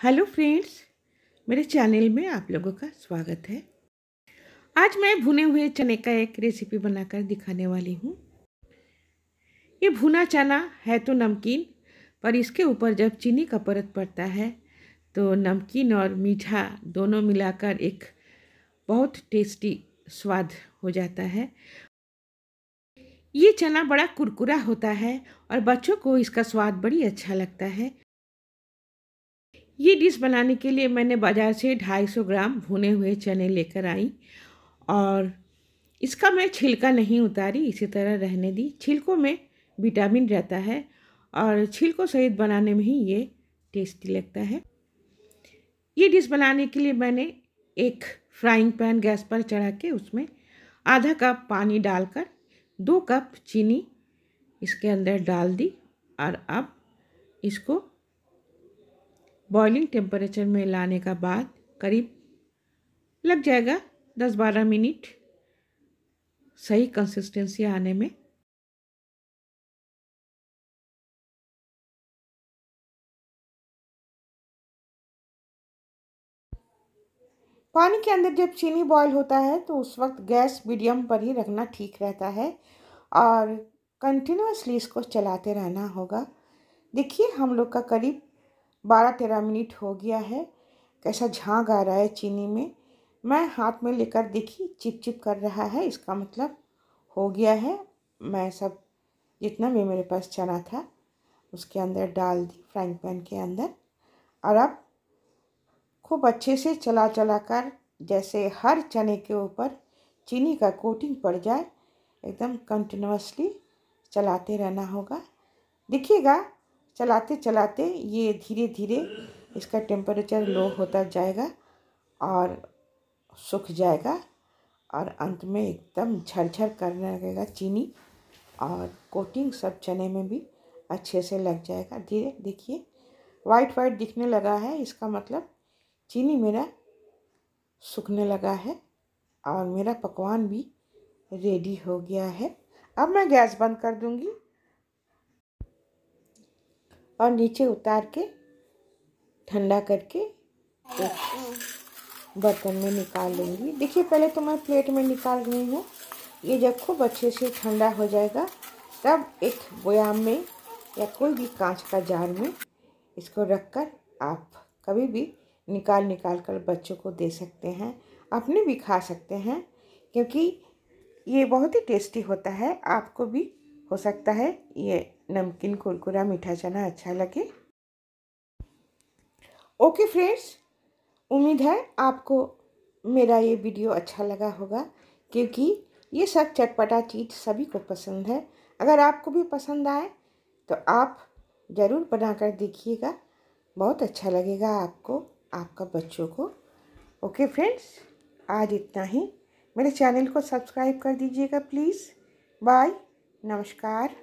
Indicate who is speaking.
Speaker 1: Hello friends, मेरे channel में आप लोगों का स्वागत है। आज मैं भुने हुए चने का एक रेसिपी बनाकर दिखाने वाली हूँ। ये भुना चना है तो नमकीन, पर इसके ऊपर जब चीनी का परत पड़ता है तो नमकीन और मीठा दोनों मिलाकर एक बहुत टेस्टी स्वाद हो जाता है। ये चना बड़ा कुरकुरा होता है और बच्चों को इसका स्वाद बड़ी अच्छा लगता है। ये डिश बनाने के लिए मैंने बाज़ार से 250 ग्राम भुने हुए चने लेकर आई और इसका मैं छिलका नहीं उतारी, इसी तरह रहने दी। छिलकों में विटामिन रहता है और छिलको सहित बनाने में ही ये टेस्टी लगता है। ये डिश बनाने के लिए मैंने एक फ्राइंग पैन गैस पर चढ़ा के उसमें आधा कप पानी डालकर दो कप चीनी इसके अंदर डाल दी और अब इसको बॉइलिंग टेम्परेचर में लाने का बाद करीब लग जाएगा दस बारह मिनट। सही कंसिस्टेंसी आने में। पानी के अंदर जब चीनी बॉईल होता है तो उस वक्त गैस मीडियम पर ही रखना ठीक रहता है और कंटिन्यूसली इसको चलाते रहना होगा। देखिए, हम लोग का करीब बारह तेरह मिनट हो गया है। कैसा झाग आ रहा है चीनी में। मैं हाथ में लेकर देखी चिप चिप कर रहा है। इसका मतलब हो गया है। मैं सब जितना भी मेरे पास चना था, उसके अंदर डाल दी, फ्राइंग पैन के अंदर। और अब खूब अच्छे से चला चला कर जैसे हर चने के ऊपर चीनी का कोटिंग पड़ जाए, एकदम कंटिन्यूसली चलाते रहना होगा। देखिएगा चलाते चलाते ये धीरे धीरे इसका टेम्परेचर लो होता जाएगा और सूख जाएगा और अंत में एकदम झरझर करने लगेगा चीनी और कोटिंग सब चने में भी अच्छे से लग जाएगा। धीरे, देखिए वाइट वाइट दिखने लगा है, इसका मतलब चीनी मेरा सूखने लगा है और मेरा पकवान भी रेडी हो गया है। अब मैं गैस बंद कर दूँगी। और नीचे उतार के ठंडा करके बर्तन में निकाल लूँगी। देखिए, पहले तो मैं प्लेट में निकाल रही हूँ। ये जब खूब अच्छे से ठंडा हो जाएगा, तब एक बयाम में या कोई भी कांच का जार में इसको रखकर आप कभी भी निकाल निकाल कर बच्चों को दे सकते हैं। अपने भी खा सकते हैं, क्योंकि ये बहुत ही टेस्टी होता है। आपको भी हो सकता है ये नमकीन, कुरकुरा, मीठा चना अच्छा लगे। ओके फ्रेंड्स उम्मीद है आपको मेरा ये वीडियो अच्छा लगा होगा, क्योंकि ये सब चटपटा चीज़ सभी को पसंद है। अगर आपको भी पसंद आए तो आप ज़रूर बनाकर देखिएगा, बहुत अच्छा लगेगा आपको, आपका बच्चों को। ओके फ्रेंड्स आज इतना ही। मेरे चैनल को सब्सक्राइब कर दीजिएगा प्लीज़। बाय नमस्कार।